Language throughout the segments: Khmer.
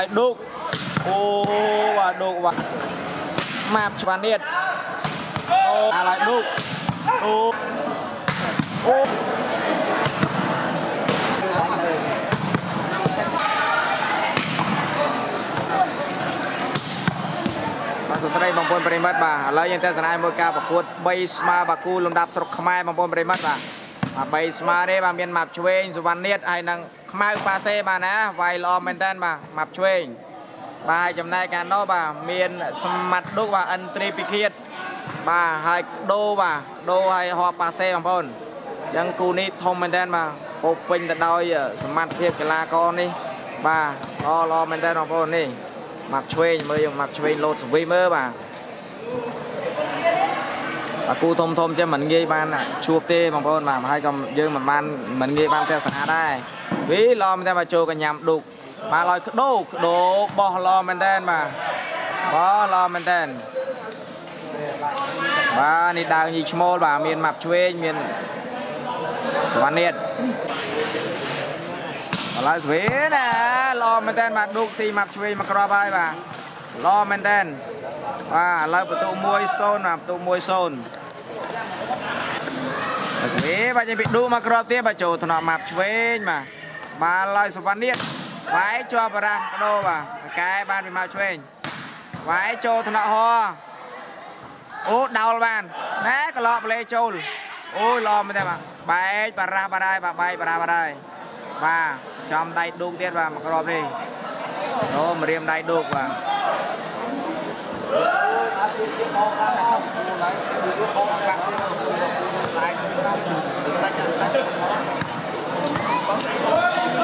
ហើយឌុកអូបាទឌុកបាទម៉ាប់ច្បាស់ទៀតអូអាឡៃឌុកអូអូបាទសួស្តីបងប្អូនប្រិមិត្តបាទឥឡូវយើងទៅសនាមួយការប្រកួត3ស្មើបាគូលំដាប់ស្រុកខ្មែរបងប្អូនប្រិមិត្តបាទ បាទ3ស្មើទេបាទមានម៉ាប់ឆ្វេងសុវណ្ណនាតហើយនឹងខ្មៅប៉ាសេបាទណាវាយល្អមែនតើបាទម៉ាប់ឆ្វេងបាទហើយចំណែកកាលនោះបាទមានស្មាត់ឌុកបាទអិនត្រីពិឃាតបាទហើយដូបាទដូហើយហបប៉ាសេបងប្អូនអញ្ចឹងគូនេះធំមែនតើបាទពោពេញទៅដោយសមត្ថភាពកីឡាករនេះបាទល្អល្អមែនតើបងប្អូននេះម៉ាប់ឆ្វេងមើលយើងម៉ាប់ឆ្វេងលោតសវីមើលបាទ អាគូធំធំចឹងមិនងាយបានជួបទេបងប្អូនបាទហើយក៏យើងមិនបានមិនងាយបានទស្សនាដែរវីល្អមែនតើមកចូលកញ្ញាំឌុកបាទឲ្យក្ដោក្ដោបោះល្អមែនតើបាទបោះល្អមែនតើបាទនេះដាវញីឈ្មោលបាទមានម៉ាប់ឆ្វេងមានសវណ្ណិតឥឡូវស្វេណាល្អមែនតើបាទឌុកស៊ីម៉ាប់ឆ្វេងមកក្របហើយបាទ ល្អមែនតើបាទឥឡូវបន្ទុ1-0បាទបន្ទុ1-0បាទស្វេបាទយើងពីឌូមកក្របទៀតបាទចូលថ្នាក់ម៉ាប់ឆ្វេងបាទបាទឡើយសវណ្ណនេះវាយជាប់បារះកដោបាទកែបានពីម៉ាប់ឆ្វេងវាយចូលថ្នាក់ហអូដោលបានណែក្លោកប្លេចូលអូយល្អមែនទេបាទបែកបារះបារាយបាទបែកបារះបារាយបាទចំដៃឌូកទៀតបាទមកក្របនេះអូម្រាមដៃឌូកបាទ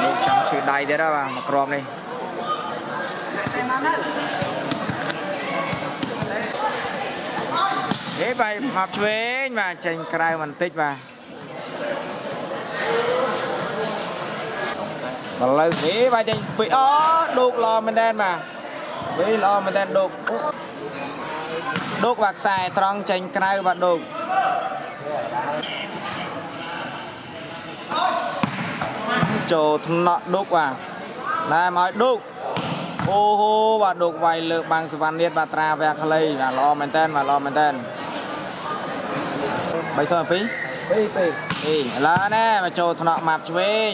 លោកចង់ឈឺដៃទៀតហ៎បាទមកក្របនេះហេបាយមកឆ្វេងបាទចេញក្រៅបន្តិចបាទឥឡូវហេបាទចេញពីអូឌូកល្អមែនតើបាទវិញល្អមែនតើឌូក ឌូកបាទខ្សែត្រង់ចេញក្រៅបាទឌូកចូលថ្នាក់ឌុកបាទណែមកឲ្យឌុកអូហូបាទឌុកវាយលើបាំងសវណ្ណនេះបាទត្រាវែខ្លីបាទល្អមែនតើបាទល្អមែនតើ302 2 2ឥឡូវណែមកចូលថ្នាក់ម៉ាប់ឆ្វេង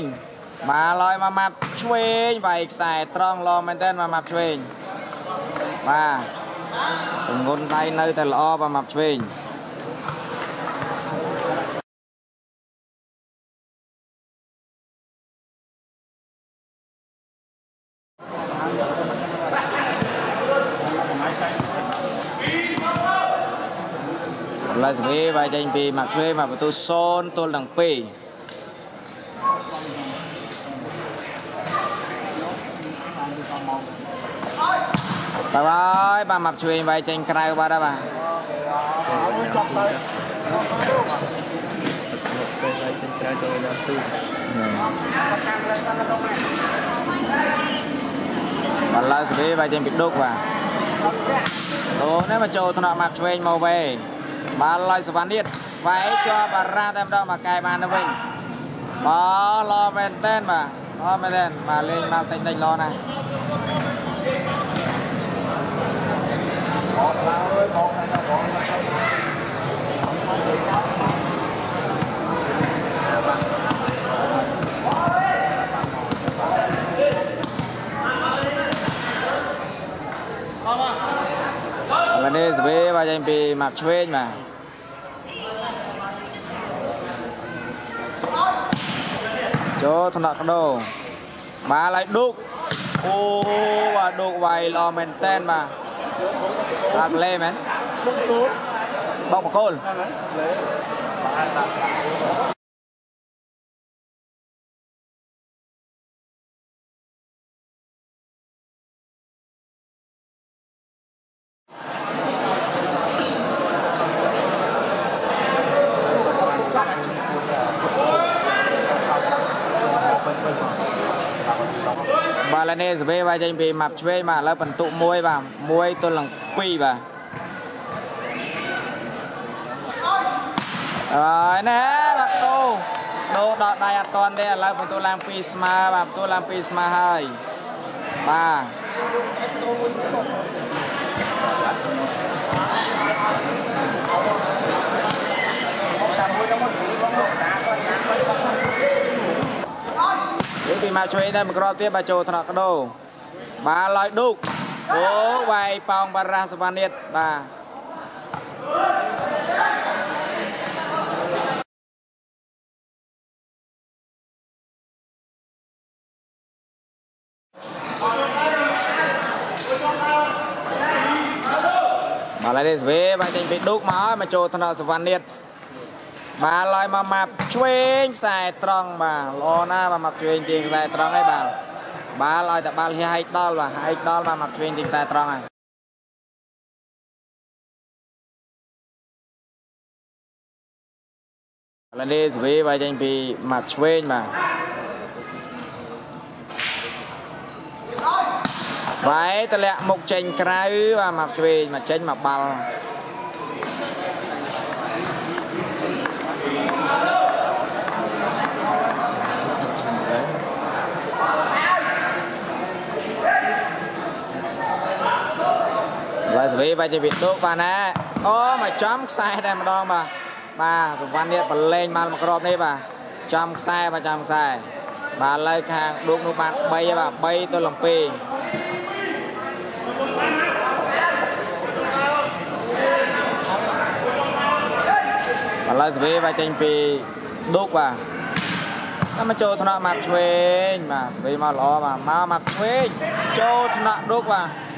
មកឡយមកម៉ាប់ឆ្វេងវាយខ្សែត្រង់ល្អមែនតើមកម៉ាប់ឆ្វេងបាទ ទងន់ដៃនៅតែល្អបាទម៉ាប់ឆ្វេងឡើយសវីវាយចេញពីមកឆ្វេងមកបន្ទូ0ទល់នឹង2 បាទហើយបាទមកឆ្វេងវាយចេញក្រៅបាត់ហើយបាទបាទឡើយសវីវាយចេញពីឌុកបាទអូនេះមកចូលថ្នាក់មកឆ្វេងមកវេបាទឡើយសវណ្ណនេះវាយជាប់បារ៉ាតែម្ដងមកកែបានទៅវិញបាទល្អមែនតែនបាទល្អមែនតែនបាទលេងមកតិចតិចល្អណាស់បងឡើងអើយបងតែបង วันนี้สเปว่าจะเป็นมาช่วยมาโจถนัดกระโดมาอะไ តាមលេមែនបងបកគោល សវេវាយចេញពីម៉ាប់ឆ្វេងបាទឥឡូវបន្ទុក1បាទ1ទល់នឹង2បាទហើយណែបាទដូដូដល់ដៃអត់តាន់ទេឥឡូវបន្ទុកឡើង2ស្មើបាទបន្ទុកឡើង2ស្មើហើយបាទ ពីមកឆ្វេងទៅមួយគ្រាប់ទៀតបាទចូលថ្នាក់កដោបាទឡយឌុកអូវាយប៉ោងបារ៉ាសវណ្ណិតបាទបាទឡើយនេះវេបាទចេញពីឌុកមកមកចូលថ្នាក់សវណ្ណិត បាទឡើយមកម៉ាប់ឆ្វេងខ្សែត្រង់បាទល្អណាស់បាទម៉ាប់ឆ្វេងទាញខ្សែត្រង់ហើយបាទបាល់ឲ្យតែបាល់ហៀហែកដល់បាទហែកដល់បាទម៉ាប់ឆ្វេងទាញខ្សែត្រង់ហើយឥឡូវនេះស្វីបាទចេញពីម៉ាប់ឆ្វេងបាទបាយតម្លាក់មុខចេញក្រៅបាទមកឆ្វេងមកចេញមកបាល់ ឡើយស្វីបាទជាវិទូបាទណាអូមកចំខ្សែតែម្ដងបាទបាទសុវណ្ណនេះបលែងមកមកក្របនេះបាទចំខ្សែបាទចំខ្សែបាទលើខាងដួកនោះបាន3បាទ3ទល់7ឥឡូវស្វីបាទចេញពីដុកបាទតាមមកចូលថ្នាក់ម៉ាប់ឆ្វេងបាទស្វីមកល្អបាទមកម៉ាប់ឆ្វេងចូលថ្នាក់ដុកបាទ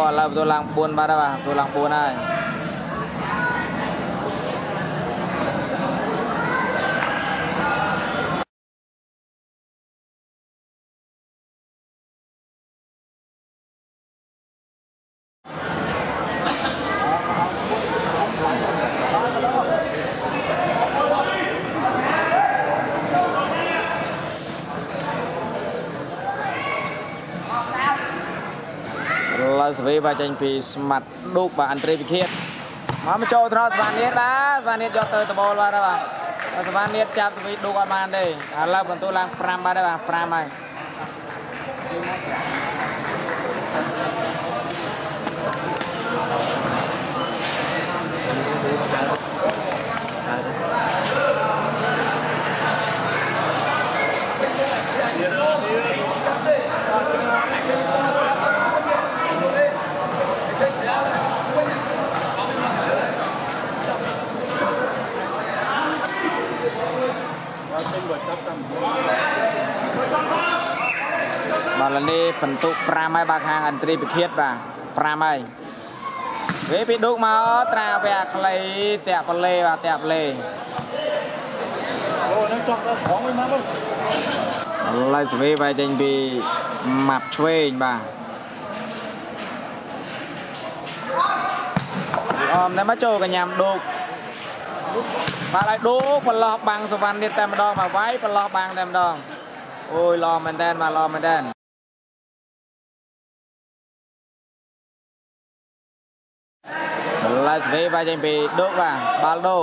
អូឥឡូវបន្ទូឡើង4បាត់ហើយបាទបន្ទូឡើង បាទចេញពីស្មាត់ឌូកបាទអន្តរីវិឃាតមកមកចូលត្រង់សវណ្ណនេះបាទសវណ្ណនេះយកទៅតបលបាទហើយបាទសវណ្ណនេះចាប់សវីឌូកអត់បានទេឥឡូវបន្ទូឡើង5បាទហើយបាទ5ហើយ បាទឥឡូវនេះបន្ទុក5ហើយបាទខាងអន្តរីពិឃាតបាទ5ហើយវាពីឌុកមកត្រាវៈខ្លីតាក់បលេបាទតាក់បលេអូនឹងចង់ទៅផងវិញមកឥឡូវស្វីបាទចេញពីម៉ាប់ឆ្វេងបាទអមតែមកចូលកញ្ញាំឌុក បាទហើយឌុកប្រឡោះបាំងសវណ្ណនេះតែម្ដងមកវាយប្រឡោះបាំងតែម្ដងអូយល្អមែនតើមកល្អមែនតើឡើយស្វីបាទចេញពីឌុកបាទបាល់ដូ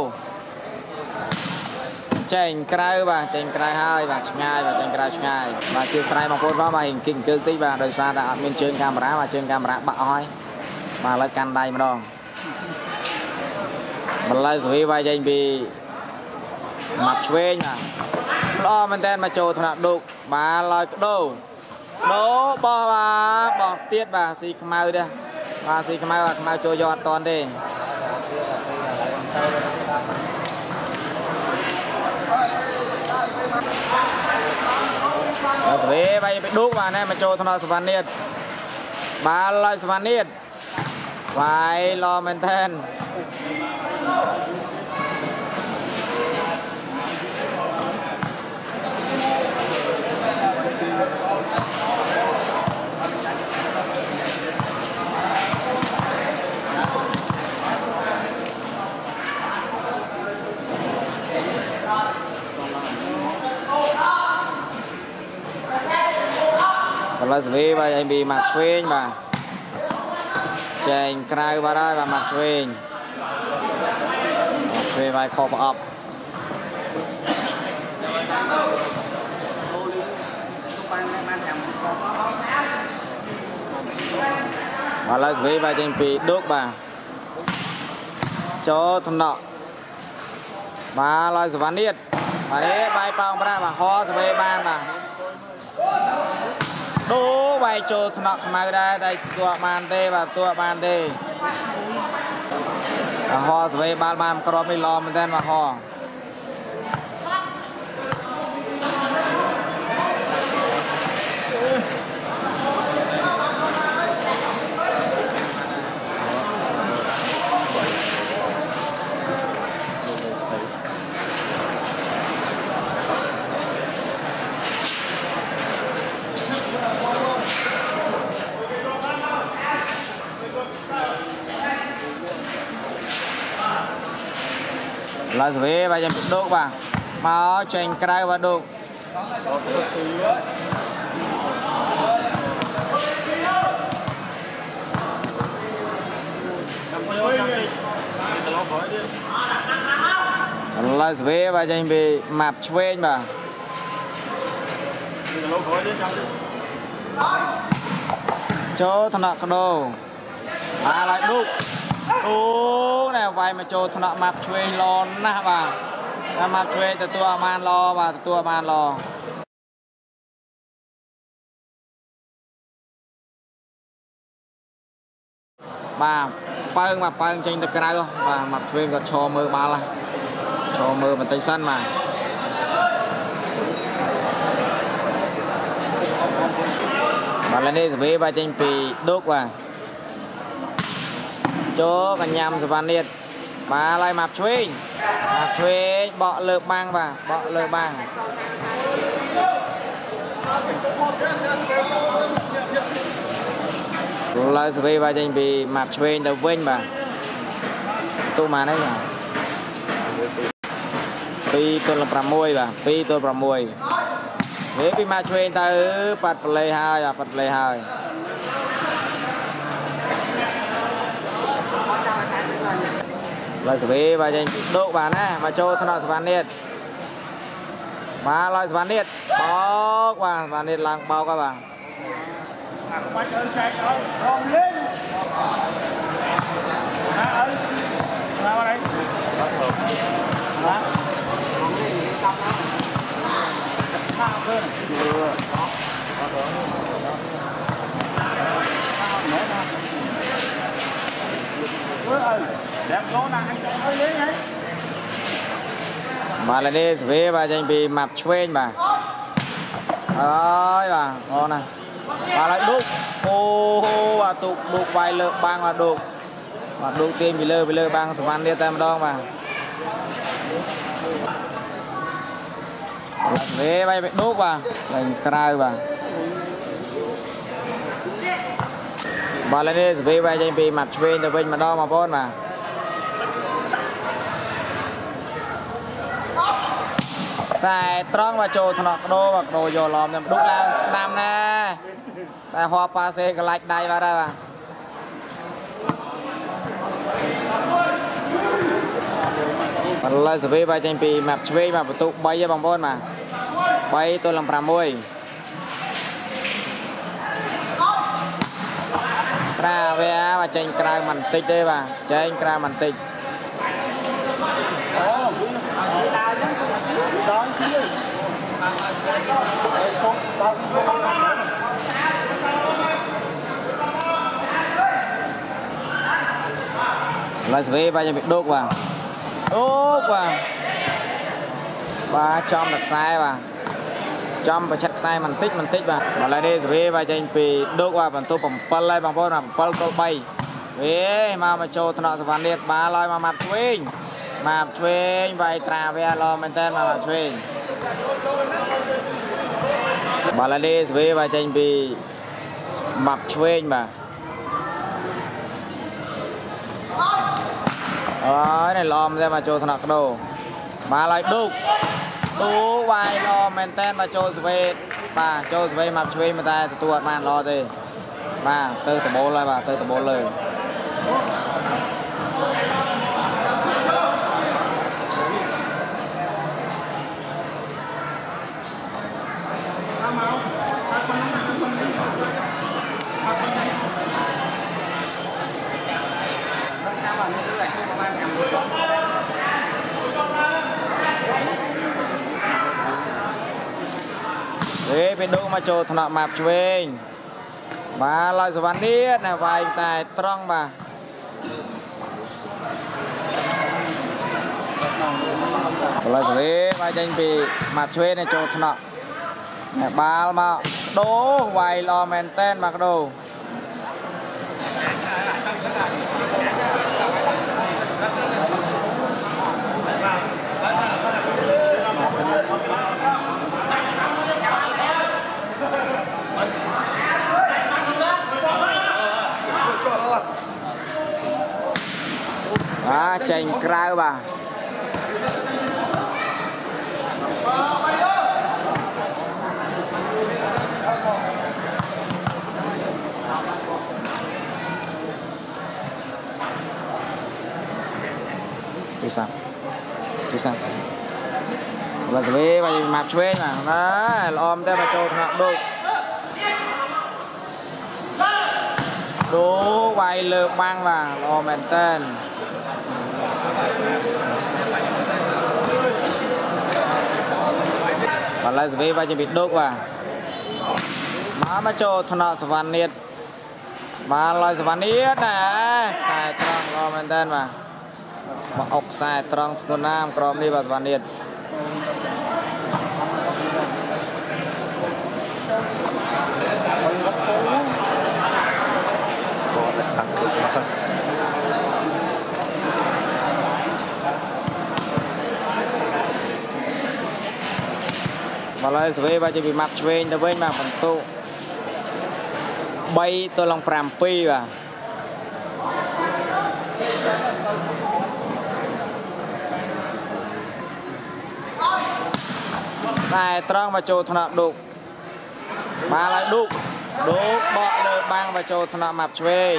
ចេញក្រៅបាទចេញក្រៅហើយបាទឆ្ងាយបាទចេញក្រៅឆ្ងាយបាទជាស្រ័យបងប្អូនបងបាទគិញកើតិចបាទដោយសារតែអត់មានជើងកាមេរ៉ាបាទជើងកាមេរ៉ាបាក់អស់ហើយបាទឥឡូវកាន់ដៃម្ដង បន្លែស្វីបាទចេញពីម៉ាត់ឆ្វេងបាទល្អមែនតើមកចូលថ្នាក់ឌុកបាទឡើយក្ដោដោបោះបាទបោះទៀតបាទស៊ីខ្មៅទេបាទស៊ីខ្មៅបាទខ្មៅចូលយកអត់តន់ទេអត់ស្វេបាយไปឌុកបាទណែមកចូលថ្នាក់សវណ្ណិតបាទឡើយសវណ្ណិតវាយល្អមែនតើឥ បាទសវីបាទឲ្យមីមកឆ្វេងបាទចែងក្រៅបាទហើយបាទមកឆ្វេងឆ្វេងបាទខកប្រអប់បាទឡើយសវីបាទចេញពីដុកបាទចូលថ្នាក់បាទឡើយសវណ្ណទៀតបាទនេះបាយប៉ោងប្រាស់បាទហោសវីបានបាទ ដូវាយចូលថ្នាក់ខ្មៅដែរតែទក់បានទេបាទទក់បានទេហសវេបាល់បានក្របនេះល្អមែនតើបាទហ ឡើយសវេបាទចាំដុកបាទមកចេញក្រៅបាទដុកឡើយសវេបាទចេញពីម៉ាប់ឆ្វេងបាទចូលថ្នាក់កដោអាឡើយដុក អូណែវាយមកចូលថ្នាក់ម៉ាប់ឆ្វេងឡណាស់បាទតែម៉ាប់ឆ្វេងទទួលអាម៉ានឡបាទទទួលអាម៉ានឡបាទប៉ើងបាទប៉ើងចេញទៅក្រៅបាទម៉ាប់ឆ្វេងគាត់ឈរមើលបាល់ឈរមើលបន្តិចសិនបាទបាល់នេះសវេបាទចេញពីឌុកបាទ ចូលកញ្ញាំសវណ្ណៀតបាទឡើយមកឆ្វេងមកឆ្វេងបក់លើបាំងបាទបក់លើបាំងឡើយសវេបាទចេញពីម៉ាប់ឆ្វេងទៅវិញបាទទូម៉ានហ្នឹងបាទ2ទល់6បាទ2ទល់6វាពីម៉ាប់ឆ្វេងទៅប៉ាត់ប្លេហើយប៉ាត់ប្លេហើយ ឡើយសវេបាទចេញដកបាទណាមកចូលថ្នាក់សវណ្ណនេះបាទឡើយសវណ្ណនេះបោកបាទសវណ្ណនេះ ឡើងបោកហើយបាទអាខ្វាច់អើចែកអើរំលេងណាអើណាអីណារំលេងកាប់ណាណាអើអើបាទឡើយនេះស្វេបាទចេញពីម៉ាប់ឆ្វេងបាទអើយបាទអូណាបាទឡើយឌុកអូបាទទុកឌុកវាយលើបាំងបាទឌុកបាទឌុកទាញពីលើពីលើបាំងសវណ្ណនេះតែម្ដងបាទស្វេវាយពីឌុកបាទចេញក្រៅបាទ បាទឡើយនេះស្វេវាយចេញពីម៉ាប់ឆ្វេងទៅវិញម្ដងបងប្អូនបាទខ្សែត្រង់មកចូលថ្នាក់កដោមកកដោយកឡំតែដុកឡើងស្ដាំណាតែហោប៉ាសេកលាច់ដៃបាត់ហើយបាទបល័យសវេបាយចេញពីម៉ាប់ឆ្វេងមកបន្ទុក3ហ៎បងប្អូនបាទ3ទល់នឹង6 ត្រាវាមកចេញក្រៅបន្តិចទេបាទចេញក្រៅបន្តិចដល់ជាឈប់ដល់ឡើយស្វេបាទខ្ញុំដុកបាទដុកបាទបាទចំទឹកខ្សែបាទ ចំប្រឆិតខ្សែបន្តិចបន្តិចបាទឥឡូវនេះស្វេបាទចេញពីដុកបាទបន្ទប់7ហើយបងប្អូន7ទល់3វេមកមកចូលថ្នាក់សវណ្ណនេះបាទឡើយមកម៉ាត់ឆ្វេងម៉ាប់ឆ្វេងវាយត្រាវាល្អមែនតើម៉ាប់ឆ្វេងបាល់នេះស្វេបាទចេញពីម៉ាប់ឆ្វេងបាទអើយនេះល្អមែនតើមកចូលថ្នាក់កដោបាល់ឲ្យឌុក ឌូវាយល្អមែនតើមកចូលស្វេបាទចូលស្វេម៉ាប់ឆ្វេងតែទទួលអត់បានល្អទេបាទទៅដបូលហើយបាទទៅដបូលលើ ពេលពេលដូរមកចូលថ្នាក់ម៉ាប់ឆ្វេងបាទឡើយសវណ្ណនេះណាវាយខ្សែត្រង់បាទបលសវេវាយចេញពីម៉ាប់ឆ្វេងចូលថ្នាក់អ្នកបាល់មកដូរវាយល្អមែនតែនមកដូរ ចេញក្រៅបាទទូសាប់ទូសាប់បាទទៅវិញបាទមកឆ្វេងបាទណាល្អមែនតើមកចូលថ្នាក់ដូចដូវាយលើបាំងបាទល្អមែនតើ បាទឡើយសវេបាទជំរាបដុកបាទមកមកចូលថ្នាក់សវណ្ណនិតបាទឡើយសវណ្ណនិតដែរខ្សែត្រង់ល្អមែនតើបាទមកអុកខ្សែត្រង់ធ្ងន់ណាមក្រមនេះបាទសវណ្ណនិត មកឡើយសវេបាទជាពីម៉ាប់ឆ្វេងទៅវិញបាទបន្ទុក3ទល់នឹង7បាទតែត្រង់មកចូលថ្នាក់ឌុកបាល់ឲ្យឌុកឌុកបកលើបាំងមកចូលថ្នាក់ម៉ាប់ឆ្វេង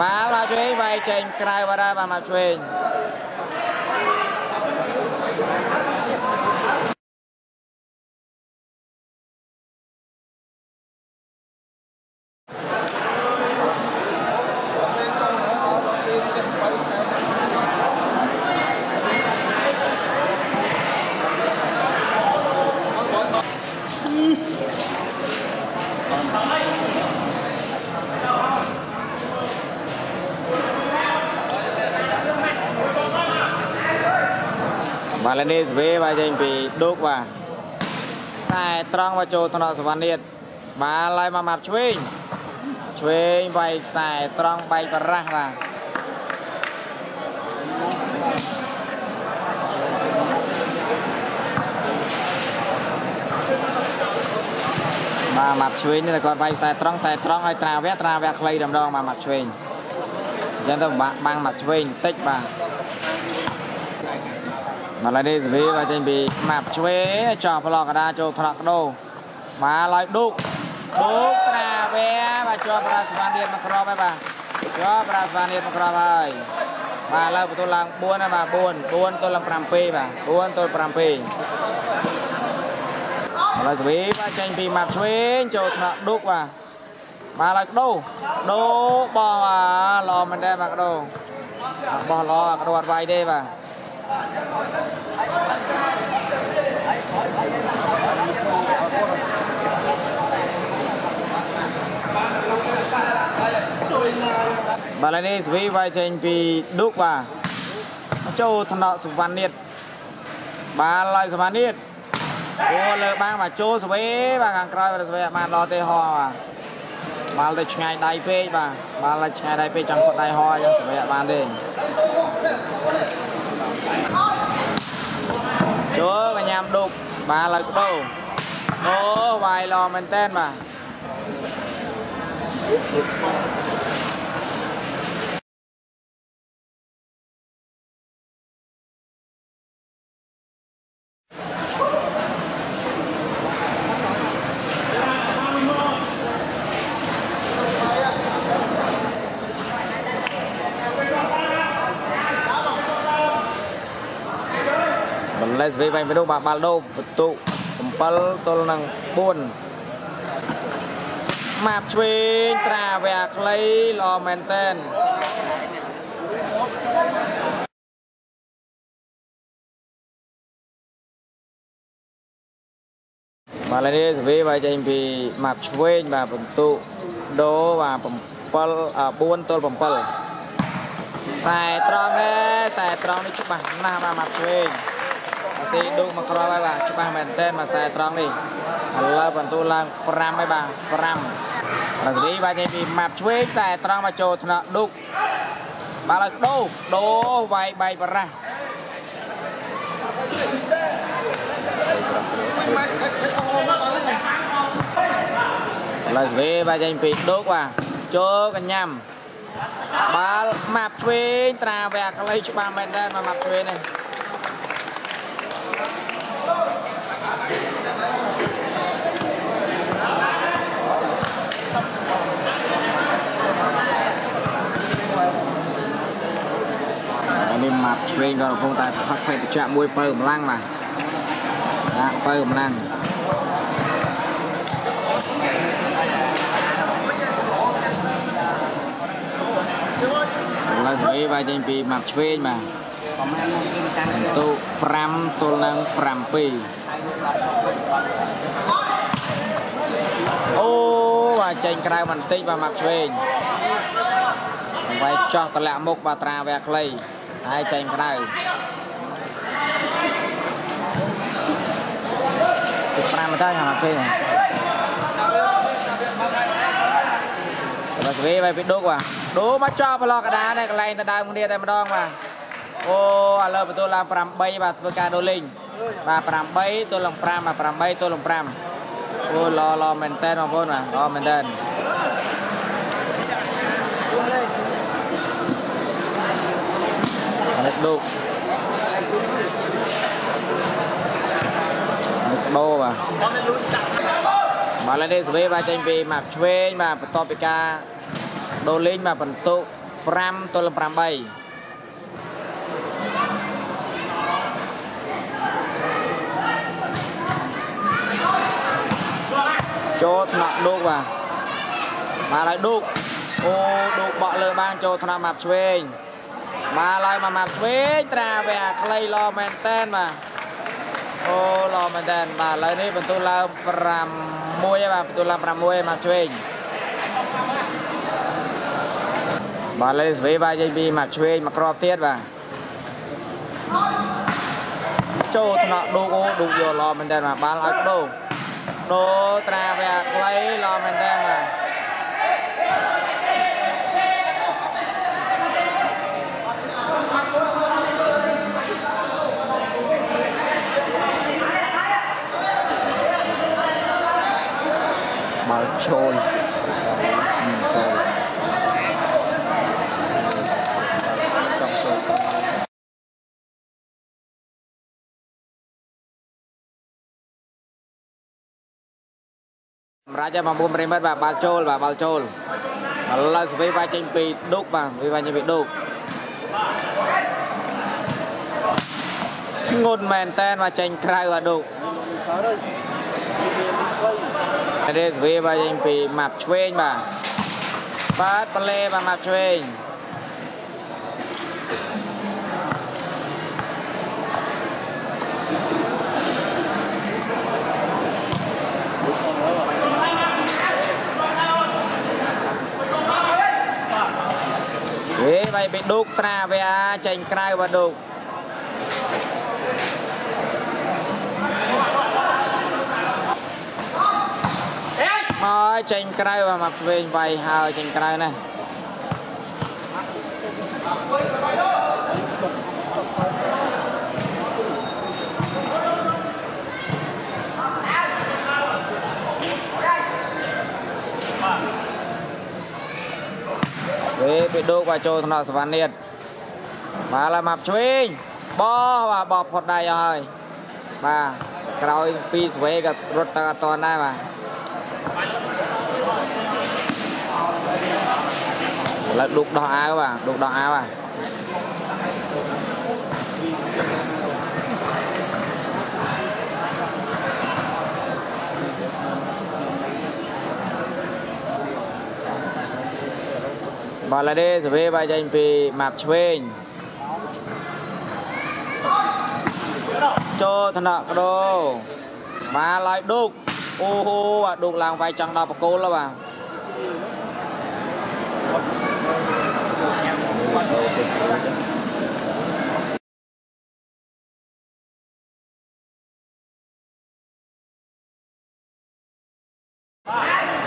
បាល់មកឆ្វេងវាយចេញក្រៅបាត់ហើយបាទម៉ាប់ឆ្វេង បាទឥឡូវនេះសវេបាទចេញពីឌុកបាទខ្សែត្រង់មកចូលថ្នាក់សវណ្ណនិតបាទឡើយមកម៉ាប់ឆ្វេងឆ្វេងវាយខ្សែត្រង់បែកបរះបាទបាទម៉ាប់ឆ្វេងនេះគាត់វាយខ្សែត្រង់ខ្សែត្រង់ឲ្យត្រាវៈត្រាវៈខ្លីតែម្ដងបាទម៉ាប់ឆ្វេងអញ្ចឹងទៅបាក់បាំងម៉ាប់ឆ្វេងបន្តិចបាទ មកឡើយនេះសវីបាទចេញពីម៉ាប់ឆ្វេចោះប្លុកកដាចូលថ្នាក់ដោមកឡើយឌុកឌុកត្រាវែបាទជាប់ប្រាសវណ្ណទៀតមកក្របហើយបាទជាប់ប្រាសវណ្ណទៀតមកក្របហើយបាទឥឡូវបន្ទូលឡើង4ហើយបាទ4 4ទល់នឹង7បាទ4ទល់7ឥឡូវសវីបាទចេញពីម៉ាប់ឆ្វេងចូលថ្នាក់ឌុកបាទមកឡើយដោដោបោះបាទល្អមែនដែរបាទដោបោះល្អក្រួតវាយទេបាទ បាទឥឡូវនេះសវីវាយចេញពីឌុកបាទចូលថ្នាក់សុវណ្ណនិតបាទឡើយសុវណ្ណនិតគោលើបាំងបាទចូលសវីបាទខាងក្រោយបាទសវីអត់បានដល់ទេហោបាទបាល់ទៅឆ្ងាយដៃពេកបាទបាល់ទៅឆ្ងាយដៃពេកចង់គាត់ដៃហោអញ្ចឹងសវីអត់បានទេ ចូលកញ្ញាំឌុកបាល់ឲ្យដោអូ វាយល្អមែនតែនបាទបន្លែសវីវាយមនុស្សបាទបាល់ដោបន្ទុ7ទល់នឹង4ម៉ាប់ឆ្វេងត្រាវែខ្លីល្អមែនតែនបាទឥឡូវនេះសវីបាទចេញពីម៉ាប់ឆ្វេងបាទបន្ទុដូបាទ7 4ទល់7ខ្សែត្រង់នេះខ្សែត្រង់នេះច្បាស់ណាស់បាទម៉ាប់ឆ្វេង អាស៊ីឌូមកក្រហើយបាទច្បាស់មែនតើបាទខ្សែត្រង់នេះឥឡូវបន្ទុឡើង5ហើយបាទ5បាទសវីបាទចេញពីម៉ាប់ឆ្វេងខ្សែត្រង់មកចូលថ្នាក់ឌុកបាទឡើយដូដូវាយបែកបរះឡើយស្វេបាទចេញពីដុកបាទចូលកញ្ញាំបាល់ម៉ាប់ឆ្វេងត្រាវែខ្លីច្បាស់មែនតើមកម៉ាប់ឆ្វេងនេះ នេះម៉ាប់ឆ្វេងក៏កំពុងតែផឹកភេទចៈមួយបើកម្លាំងបាទដាក់បើកម្លាំងឡើយស្វីបាទចេញពីម៉ាប់ឆ្វេងបាទប្រហែលនឹងគេកាន់ទូ5ទល់នឹង7អូបាទចេញក្រៅបន្តិចបាទម៉ាប់ឆ្វេងវាយចោះតម្លាក់មុខបាទត្រាវែខ្លី ហើយចេញក្រៅទី5មកទៅម៉ាប់ឆ្វេងបាទស្វីវាយពីដុកបាទដូមកចោលប្លុកកដានេះកន្លែងទៅដើមគ្នាតែម្ដងបាទអូឥឡូវបន្ទូឡើង8បាទធ្វើការដូរលេងបាទ8ទល់នឹង5បាទ8ទល់នឹង5អូឡឡមែនតើបងប្អូនបាទឡមែនតើ នេះដូកនេះដូបាទបាទឥឡូវនេះសវេបាទចេញពីម៉ាប់ឆ្វេងបាទបន្ទាប់ពីការដូរលេងមកបន្ទុក5ទល់8ចូលថ្នាក់ឌូកបាទបាទហើយឌូកអូឌូកបក់លើបានចូលថ្នាក់ម៉ាប់ឆ្វេង បាទឡើយមកម៉ាប់ឆ្វេងត្រាវាអាខ្លីឡមែនតែនបាទអូឡមែនតែនបាទឥឡូវនេះបន្ទូលឡើង5 1ហើយបាទបន្ទូលឡើង6ហើយម៉ាប់ឆ្វេងបាទលេស្វីបាទយាយពីមកឆ្វេងមកក្របទៀតបាទចូលថ្នាក់ឌូកអូឌូកយកឡមែនតើបាទបាល់ឲ្យដូដូត្រាវាខ្លីឡមែនតើបាទ បាល់ចូលសម្រាប់ឲ្យបងប្អូនប្រិមិត្តបាទបាល់ចូលបាទបាល់ចូលឥឡូវសវីវាចេញពីឌុកបាទវាវាចេញពីឌុកធ្ងន់មែនតែនមកចេញក្រៅបាទឌុក នេះសវីវាចេញពីម៉ាប់ឆ្វេងបាទបាទបលេបាទម៉ាប់ឆ្វេងហេវាយពីឌុកត្រាវាចេញក្រៅបាទឌុក មកចេញក្រៅមកឆ្វេងវាយហើយចេញក្រៅណាវេពីដូកបាទចូលថ្នាក់សវណ្ណៀតបាទឡើយមកឆ្វេងបោះបាទបោះផុតដៃអស់ហើយបាទក្រោយពីស្វេក៏រត់ទៅអត់តដែរបាទ ឥឡូវដុកដោះអាវបាទដុកដោះអាវបាទបាល់ដែរសវេបាយចេញពីម៉ាប់ឆ្វេងចូលថ្នាក់កដោមកឡើយដុកអូហូបាទដុកឡើងវាយចង់ដល់បកគោលបាទ បាទ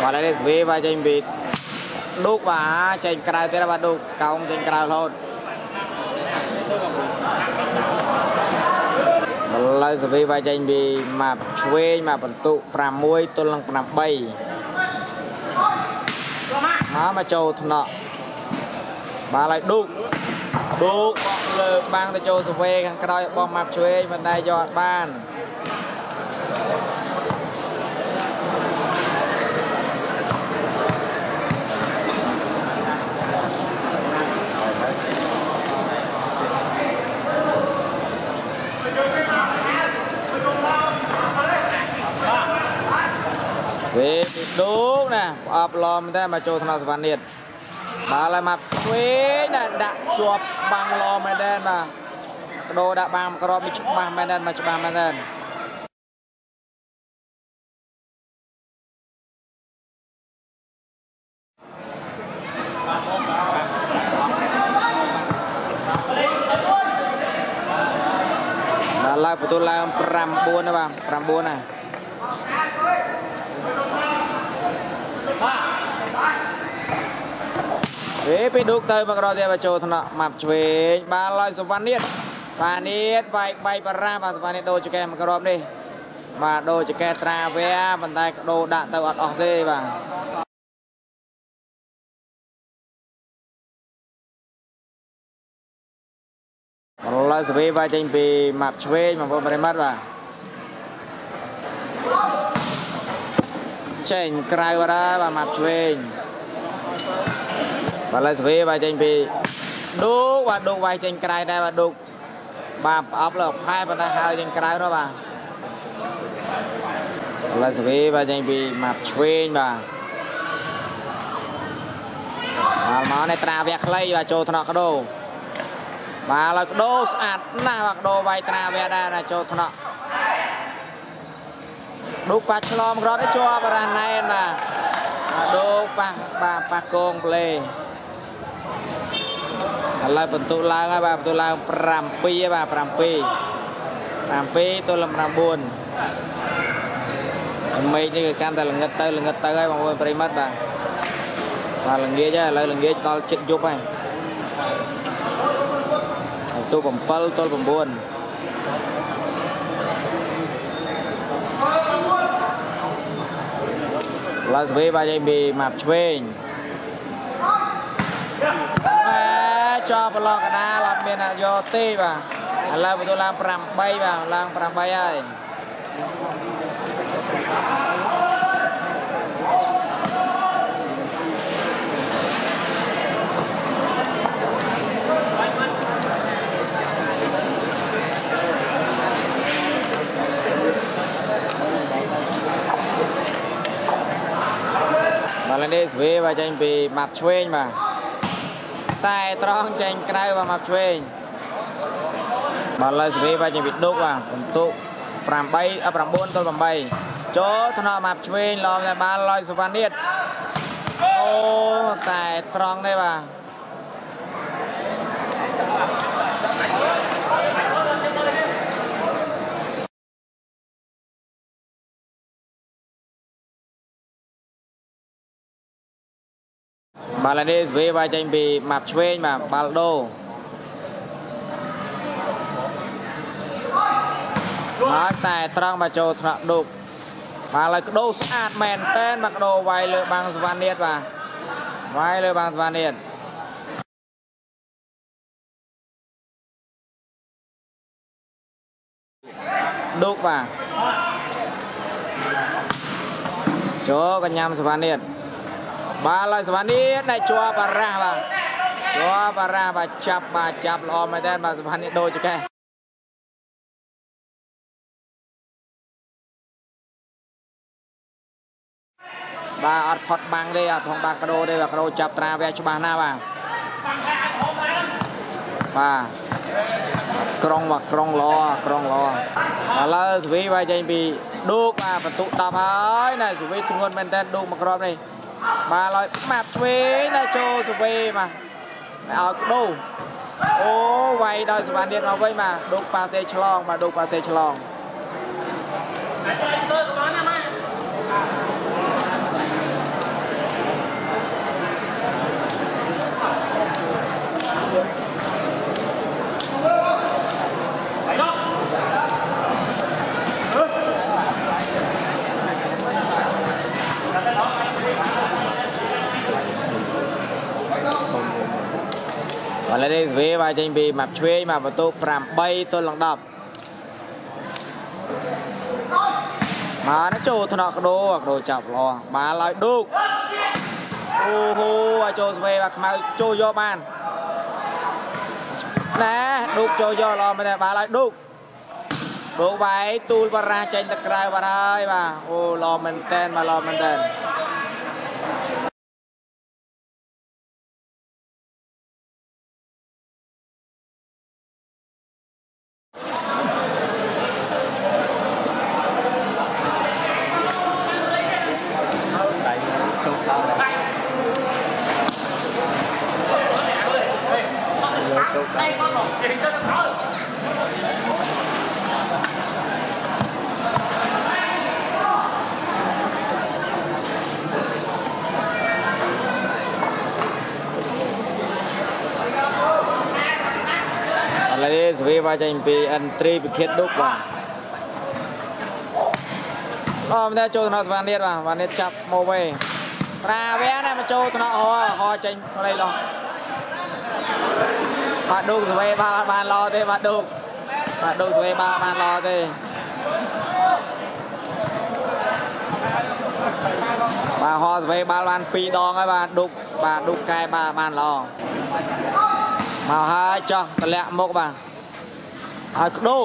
បាទនេះស្វីវាយចេញពីឌុកបាទចេញក្រៅទៀតបាទឌុកកោងចេញក្រៅរហូតឥឡូវសវីវាយចេញពីម៉ាប់ឆ្វេងម៉ាប់បន្ទុក6ទល់នឹង8មកមកចូលថ្នាក់បាទហើយឌុក ឌុកបក់លើបាំងទៅចូលសវេខាងក្រោយបោះម៉ាប់ឆ្វេងមិនដែរយកអត់បានវាពីឌូកណាផ្អប់ឡំតែមកចូលថ្នាក់សវណ្ណនេះបាទហើយមកស្វេងណាដាក់ជាប់ បាំងឡំមែនដែរបាទបដូរដាក់បាំងក្របនេះច្បាស់មែនដែរមកច្បាស់មែនដែរដល់ឡើងបន្ទូលឡើង9ណាបាទ9ណា វេពេលឌុកទៅមកក្រទៀតចូលថ្នាក់ម៉ាប់ឆ្វេងបាល់ឲ្យសវណ្ណនេះបាទនេះបែកបែកបារាបាទសវណ្ណនេះដូរចកែមកក្រនេះបាទដូរចកែត្រាវែប៉ុន្តែដូរដាក់ទៅអត់អស់ទេបាទឡើយសវីវាចេញពីម៉ាប់ឆ្វេងបងប្អូនប្រិមត្តបាទចេញក្រៅបារាបាទម៉ាប់ឆ្វេង បាទឡើយសវីវាចេញពីឌូកបាទឌូកវាយចេញក្រៅដែរបាទឌូកបាទប្រអប់លើផែប៉ុន្តែហើយចេញក្រៅនោះបាទឡើយសវីវាចេញពីម៉ាប់ឆ្វេងបាទដល់មកនេះត្រាវៈខ្លីបាទចូលថ្នាក់កដោបាទឡើយកដោស្អាតណាស់បាទកដោវាយត្រាវៈដែរណាចូលថ្នាក់ឌូកប៉ះឆ្លងក្រត់ទៅជាប់រ៉ាណែនបាទឌូកប៉ះបាទប៉ះកងប្លេ ឥឡូវបន្ទុឡើងហើយបាទបន្ទុឡើង7ហើយបាទ7 7ទល់នឹង9មេឃនេះគឺកាន់តែល្ងឹតទៅល្ងឹតទៅហើយបងប្អូនប្រិមិត្តបាទបាទល្ងាចហើយឥឡូវល្ងាចដល់ចិត្តយប់ហើយបន្ទុ7ទល់9ឡាសវេបាទចេញពីម៉ាប់ឆ្វេងបាទ ចោលប្រឡងកដាលអត់មានអ្នកយកទេបាទឥឡូវបន្ទូឡើង8បាទឡើង8ហើយបាទនេះស្វេបាទចេញពីម៉ាប់ឆ្វេងបាទ ខ្សែត្រង់ចេញក្រៅបាទម៉ាប់ឆ្វេងបាទលើស្វេបាទចេញពីដុកបាទបន្ទុក8 9ទល់8ចូលថ្នាក់ម៉ាប់ឆ្វេងឡំតែបាល់លយសវណ្ណនេះអូខ្សែត្រង់នេះបាទ បាល់នេះស្វេវាយចេញពីម៉ាប់ឆ្វេងបាទបាល់ដូមកតែត្រង់មកចូលថ្នាក់ឌុកបាទឡើយក្ដោស្អាតមែនតែនមកក្ដោវាយលើបាំងសវណ្ណនេះបាទវាយលើបាំងសវណ្ណនេះឌុកបាទចូលកញ្ញាំសវណ្ណនេះ បាទឡើយសវណ្ណនេះដែលជាប់បារះបាទជាប់បារះបាទចាប់បាទចាប់ល្អមែនតើបាទសវណ្ណនេះដូចចកេះបាទអត់ផុតបាំងទេអត់ផងបាក់កដោទេបាទកដោចាប់ត្រាវែច្បាស់ណាស់បាទបាទក្រុងបាទក្រុងល្អក្រុងល្អឥឡូវសវីវាយចេញពីឌូកបាទបន្ទុក10ហើយណែសុវីធ្ងន់មែនតើឌូកមកគ្រាប់នេះ បាទឡើយម៉ាប់ឆ្វេងណែចូលសុវីបាទឲ្យក្ដូអូវាយដោយសវណ្ណទៀតមកវិញបាទឌូកប៉ាសេឆ្លងបាទឌូកប៉ាសេឆ្លង Chơi ឡូវនេះស្វីបាទចេញពីម៉ាប់ឆ្វេងមកបន្ទុក8ទល់នឹង10បាទណាចូលថ្នាក់កដោកដោចាប់ល្អបាទឡើយឌូកអូហូឲ្យចូលស្វីបាទខ្មៅចូលយកបានណែឌូកចូលយកល្អមែនទេបាទឡើយឌូកឌូកវាយទូលបារ៉ាចេញទៅក្រៅបាត់ហើយបាទអូល្អមែនតែនបាទល្អមែនតែន វនេះស្វីបាទចេញពី N3 ពិឃាតឌុកបាទអមតែចូលថ្នាក់ស្វានៀតបាទស្វានៀតចាប់មកវិញប្រាវាំងណាមកចូលថ្នាក់ហហចេញផ្លៃលោះបាទឌុកស្វីបាទបានឡទេបាទឌុកបាទឌុកស្វីបាទបានឡទេបាទហស្វីបាល់បាន2ដងហើយបាទឌុកបាទឌុកកែបាទបានល្អមកហើយចោះតម្លាក់មុខបាទ ឲ្យក្ដូ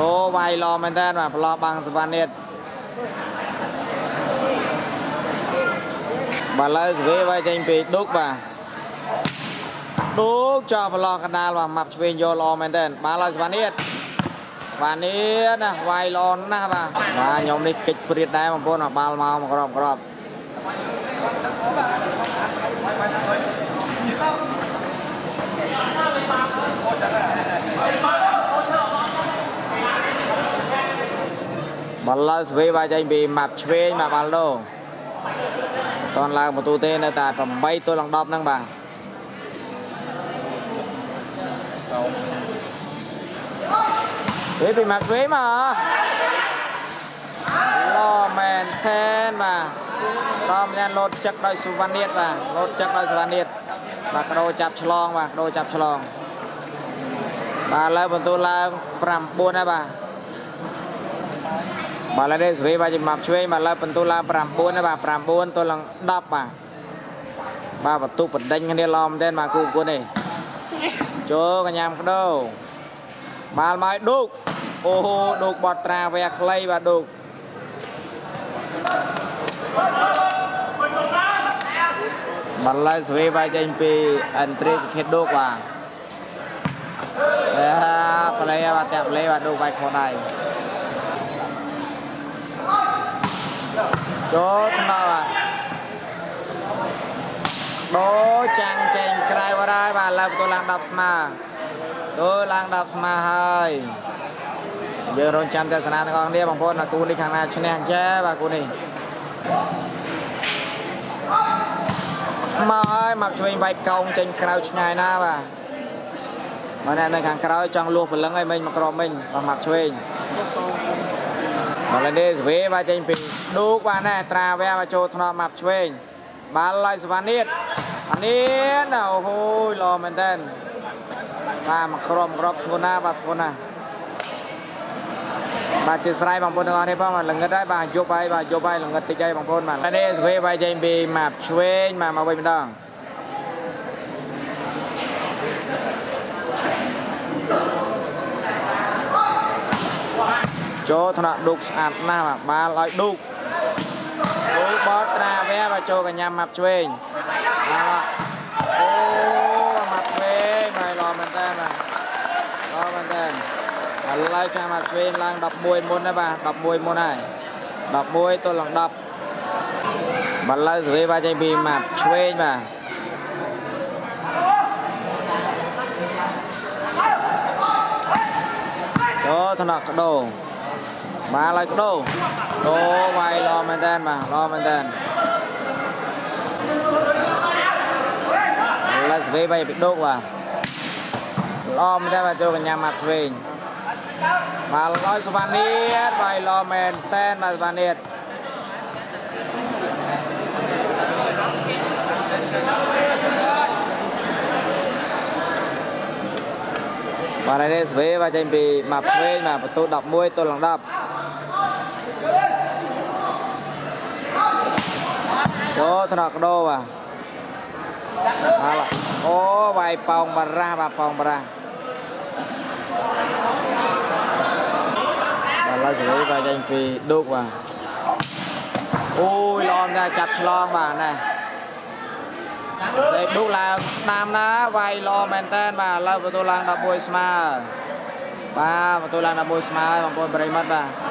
ដូវាយឡមែនតើបាទប្រឡោះបាំងសវណ្ណនេះបាទឡើយសវេវាយចេញពីឌុកបាទឌុកចោះប្រឡោះកណ្ដាលបាទម៉ាប់ឆ្វេងយកល្អមែនតើបាទឡើយសវណ្ណនេះបាទនេះណាវាយល្អណាស់បាទបាទខ្ញុំនេះកិច្ចព្រាតដែរបងប្អូនបាល់មកមកក្របក្រប បាល់ឡើងស្វេវាចេញពីម៉ាប់ឆ្វេងមកបាល់ដូអត់តន់ឡើងបន្ទូទេនៅតែ8ទល់នឹង10ហ្នឹងបាទពេលពីម៉ាប់ឆ្វេងមកឡមែនថែនបាទតំញ៉ានលោតចឹកដោយសុវណ្ណនាតបាទលោតចឹកដោយសុវណ្ណនាតបាទកដោចាប់ឆ្លងបាទកដោចាប់ឆ្លងបាទលើបន្ទូឡើង9ហើយបាទ បាទឥឡូវនេះសវីបាទជំមាប់ឆ្វេងបាទលើបន្ទូឡើង9ណាបាទ9ទល់នឹង10បាទបាទបន្ទុកបណ្ដេញគ្នាឡំមែនបាទគូគុណនេះចូលកញ្ញាំក្ដោបាល់មកឌូកអូហូឌូកបត់ត្រាវែខ្លីបាទឌូកបាល់ឡើយសវីបាទចេញពីអិនត្រីខេតឌូកបាទតែប្លេបាទតាក់ប្លេបាទឌូកវាយខុសដៃ ចូលថ្នាក់បាទដូចាំងចេញក្រៅបាត់ហើយបាទឡើងបន្ទូឡើង10ស្មើដូឡើង10ស្មើហើយយើងរងចាំទស្សនាទាំងអស់គ្នាបងប្អូនណាគូនេះខាងណាឈ្នះចាបាទគូនេះមកហើយមកឆ្វេងវាយកោងចេញក្រៅឆ្ងាយណាបាទមកអ្នកនៅខាងក្រៅចង់លួសព្រលឹងឲ្យមិញមកក្របមិញបាទមកឆ្វេង មកលេនេះសវេបាទចេញពីឌូកបាទណែត្រាវែមកចូលថ្នាក់ម៉ាប់ឆ្វេងបាល់ឡៃសវណ្ណនេះអានេះណាអូហូយល្អមែនតើបាទមកក្របក្របធ្ងន់ណាស់បាទធ្ងន់ណាស់បាទជាស្រ័យបងប្អូនទាំងអស់នេះផងបាទល្ងឹតហើយបាទយប់ហើយបាទយប់ហើយល្ងឹតតិចហើយបងប្អូនបាទនេះសវេបាទចេញពីម៉ាប់ឆ្វេងមកមកវិញម្ដង ចូលថ្នាក់ឌុកស្អាតណាស់បាទបាល់ឲ្យឌុកឌុកបតត្រាវែបាទចូលកញ្ញាម៉ាប់ឆ្វេងបាទអូម៉ាប់ឆ្វេងបាទល្អមែនតើបាទល្អមែនតើបាទឥឡូវខាងមកឆ្វេងឡើង11មុនហើយបាទ11មុនហើយ11ទល់នឹង10បាល់ឡូវសវេបាទចេញពីម៉ាប់ឆ្វេងបាទអូថ្នាក់កដោ បាទឡើយកដោអូវាយល្អមែនតើបាទល្អមែនតើឥឡូវសវេបាយពីដុកបាទល្អមែនតើបាទចូលកញ្ញាម៉ាប់ឆ្វេងបាទឲ្យសវណ្ណៀតវាយល្អមែនតើបាទសវណ្ណៀតបាទនេះស្វេបាទចេញពីម៉ាប់ឆ្វេងបាទបន្ទូ11ទល់នឹង10 ចូលថ្នាក់កដោបាទបាទអូវាយប៉ោងបារ៉ាបាទប៉ោងបារ៉ាបាទឡើយស្វេបាទចេញពីឌុកបាទអូយល្អណាស់ចាប់ឆ្លងបាទណែសេឌុកឡើងស្ដាមណាវាយល្អមែនតើបាទឥឡូវបន្ទូឡើង11ស្មើបាទបន្ទូឡើង11ស្មើបងប្អូនប្រិមិត្តបាទ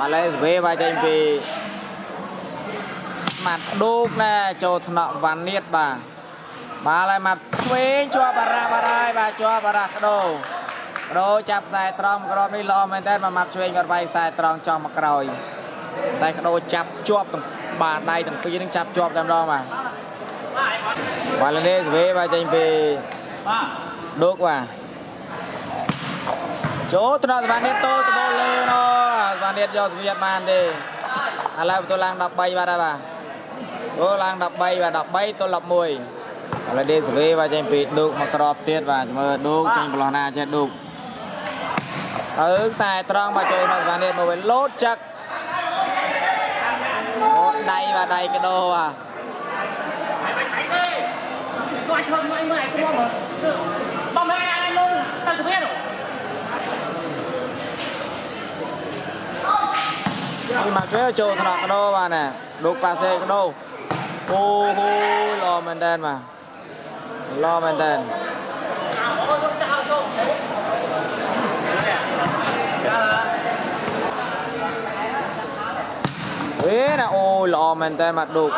បាទលេសវេបាទចេញពីម៉ាត់ឌូកណែចូលថ្នាក់វ៉ាន់នៀតបាទបាទហើយមកឆ្វេងជាប់បារ៉ាបារ៉ាយបាទជាប់បារ៉ាក្ដោក្ដោចាប់ខ្សែត្រង់ក្របនេះល្អមែនតើមកមកឆ្វេងគាត់វាយខ្សែត្រង់ចង់មកក្រោយតែក្ដោចាប់ជាប់ទាំងបាទដៃទាំងពីរនឹងចាប់ជាប់តែម្ដងបាទបាទលេសវេបាទចេញពីឌូកបាទចូលថ្នាក់សវណ្ណិតតូតបូលលើណោ សវណ្ណិតយកសវៀតបានទេឥឡូវបន្ទូឡើង13បាទហើយបាទទូឡើង13បាទ13ទល់11ឥឡូវដេសវេបាទចេញពីឌូកមកក្របទៀតបាទមើលឌូកចេញប្រឡោះណាចេះឌូកទៅខ្សែត្រង់បាទចូលមកសវណ្ណិតមកវិញលោតចឹកអូដៃបាទដៃកដោបាទ Tôi thơm anh mới anh cũng mà Bầm hai anh luôn Tao thực hiện rồi ពីមកគេចូលថ្នាក់កដោបាទណែឌូកប៉ាសេកដោអូហូល្អមែនតើបាទល្អមែនតើវេណាអូយល្អមែនតើមកឌុក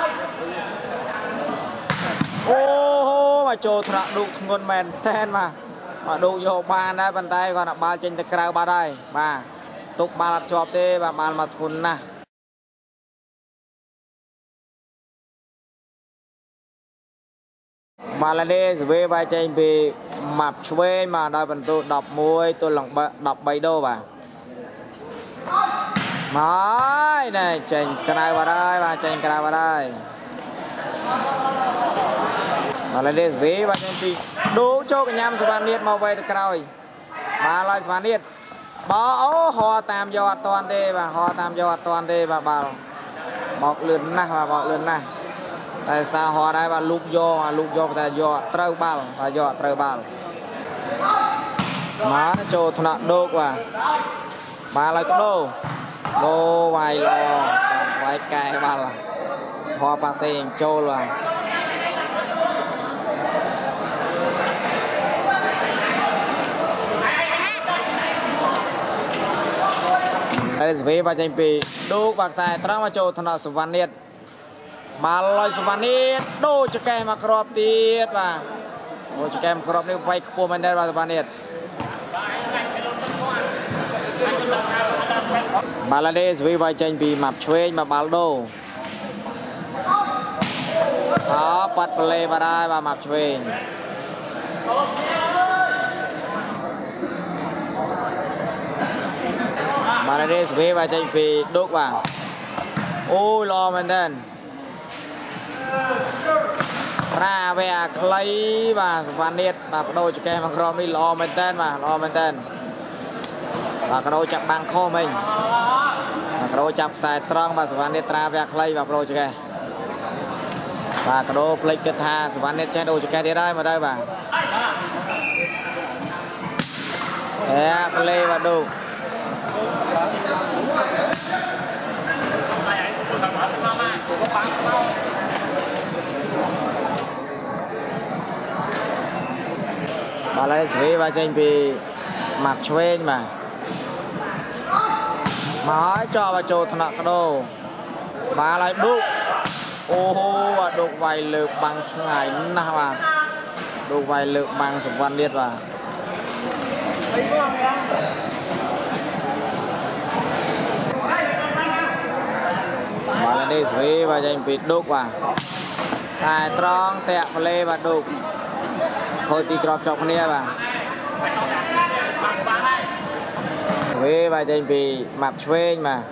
អូហូមកចូលថ្នាក់ឌុកធ្ងន់មែនតើមកមកឌុកយកបានដែរប៉ុន្តែគាត់ណាបាល់ចេញទៅក្រៅបាត់ហើយបាទ ទុកបាល់អត់ជាប់ទេបាទបាល់មកធ្ងន់ណាស់បាល់នេះសវេបាយចេញពីម៉ាប់ឆ្វេងមកដល់បន្ទូ11ទល់នឹង13ដូបាទមកហើយណែចេញក្រៅបាត់ហើយបាទចេញក្រៅបាត់ហើយឥឡូវនេះវីបាទចេញពីដូចូលកញ្ញាំសវណ្ណៀតមកវេទៅក្រោយបាទឡើយសវណ្ណៀត បោអូហោតាមយកអត់តាន់ទេបាទហោតាមយកអត់តាន់ទេបាទបាល់មកលឿនណាស់បាទមកលឿនណាស់តែសារហោដែរបាទលូកយកអាលូកយកតែយកត្រូវបាល់បាទយកត្រូវបាល់មកចូលថ្នាក់ដូកបាទបាទឡើយទៅដូដូវាយល្អវាយកែបាល់ហោប៉ាសេងចូលបាទ ហើយសវេបាទចេញពីឌូកបាក់ខ្សែត្រង់មកចូលថ្នាក់សវណ្ណិតបាល់លយសវណ្ណិតដូចកេះមកក្របទៀតបាទអូចកេះមកក្របនេះវាយខ្ពស់មែនដែរបាទសវណ្ណិតបាល់នេះសវីវាយចេញពីម៉ាប់ឆ្វេងមកបាល់ដូអប៉ាត់ប្លេបាត់ហើយបាទម៉ាប់ឆ្វេង បាល់នេះសវីវាយចេញពីឌុកបាទអូយល្អមែនតើប្រាវាអាខ្លីបាទសវណ្ណិតបាទបដូរចកេះមកក្រមនេះល្អមែនតើបាទល្អមែនតើបាទក្ដោចាប់បាំងខុសមិញបាទក្ដោចាប់ខ្សែត្រង់បាទសវណ្ណិតត្រាវាខ្លីបាទប្រូចកេះបាទក្ដោផ្លេចគិតថាសវណ្ណិតចេះដូរចកេះទៀតហើយមកទៅបាទអែប្លេបាទដូរ បាទឡើយស្វីបាទចេញពីម៉ាត់ឆ្វេងបាទមកហើយចោបាទចូលថ្នាក់កដោបាទឡើយឌុកអូហូអាឌុកវាយលើបាំងឆ្ងាយណាស់បាទឌុកវាយលើបាំងសវណ្ណទៀតបាទ បាទឡើយនេះស្វីបាទចេញពីឌុកបាទខ្សែត្រង់តាក់ប្លេបាទឌុកខូចទីក្របជាប់គ្នាបាទវេបាទចេញពីម៉ាប់ឆ្វេងបាទ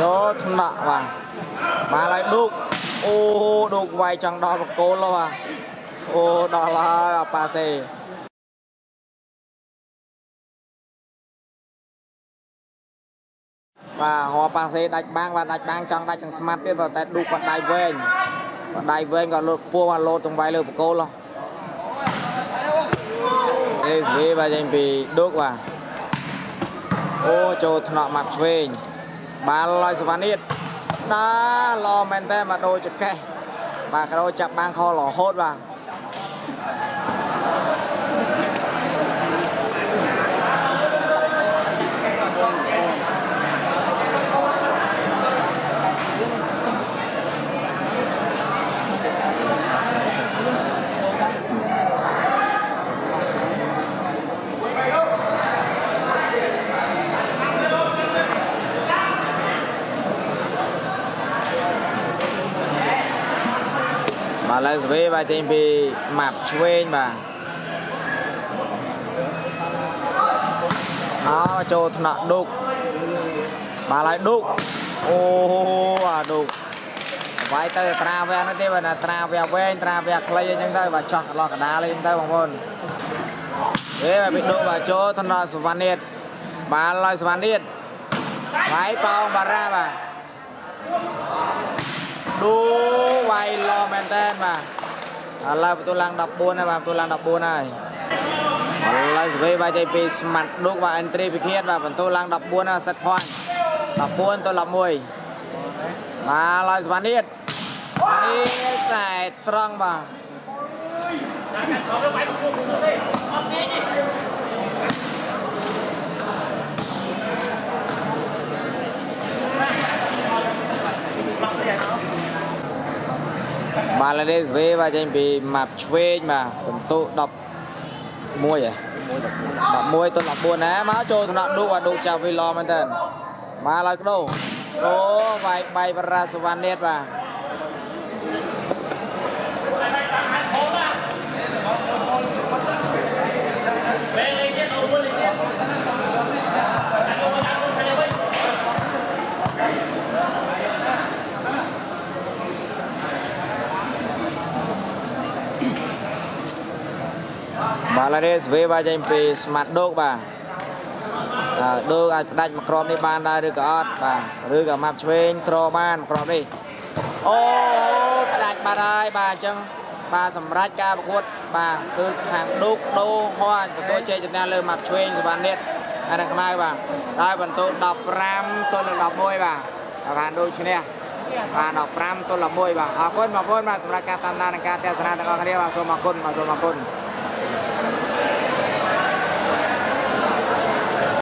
ចូលថ្នាក់បាទបាទហើយឌុកអូឌុកវាយចង់ដល់បកគោលហើយបាទអូដល់ហើយអាប៉ាសេ បាទហោប៉ាសេដាច់បាំងបាទដាច់បាំងចង់ដាច់ទាំងស្មាត់ទៀតបាទតែឌុកគាត់ដៃវែងគាត់ដៃវែងគាត់លោតខ្ពស់បាទលោតទាំងវាយលើបកគោលហ៎ SV បាទចេញពីឌុកបាទអូចូលថ្នាក់ម៉ាប់ឆ្វេងបាល់ឲ្យសវណ្ណនេះដាល្អមែនតើមកដូរចកេះបាទក្រោចាប់បាំងខរហូតបាទ បាទឡើងស្វេបាទចេញពីម៉ាប់ឆ្វេងបាទអោចូលថ្នាក់ឌុកបាទឡើងឌុកអូអាឌុកវាយទៅត្រាវែងនោះទេបាទណាត្រាវែងវែងត្រាវែងខ្លីអញ្ចឹងទៅបាទចោះកន្លោះកដាលអីទៅបងប្អូនវេបាទពីឌុកបាទចូលថ្នាក់សវណ្ណិតបាទឡើងសវណ្ណិតវាយប៉ោងបារ៉ាបាទ ឌូវាយឡមែនតើបាទឥឡូវបន្ទូលឡើង14ហើយបាទបន្ទូលឡើង14ហើយឥឡូវសវេបាទចេញពីស្មាត់ឌុកបាទអេនត្រីពិឃាតបាទបន្ទូលឡើង14ហើយសិតផាន់14ទៅ11បាទឥឡូវសវណ្ណនេះនេះខ្សែត្រង់បាទ បាទឡេសវេបាទចេញពីម៉ាប់ឆ្វេងបាទបន្ទុ11ហ៎11ទៅ14ណាមកចូលថ្នាក់ឌូបាទឌូចាប់វីឡមែនតើមកឡើយក្ដោអូវាយបៃបរាសវណ្ណនេតបាទ បាទឡេសវេបាទចេញពីស្មាត់ឌូកបាទអើឌូកអាចផ្ដាច់មួយក្របនេះបានដែរឬក៏អត់បាទឬក៏ម៉ាប់ឆ្វេងត្របានក្របនេះអូផ្ដាច់បាត់ហើយបាទអញ្ចឹងបាទសម្រាប់ការប្រកួតបាទគឺខាងឌូកដូហោះទទួលជ័យជំនះលើម៉ាប់ឆ្វេងសវណ្ណនេះហើយនឹងខ្មៅបាទហើយបន្ទូ15ទល់នឹង11បាទបានដូចឈ្នះបាទ15ទល់11បាទអរគុណបងប្អូនបាទសម្រាប់ការតាមដាននិងការទស្សនាទាំងអស់គ្នាបាទសូមអរគុណបាទសូមអរគុណ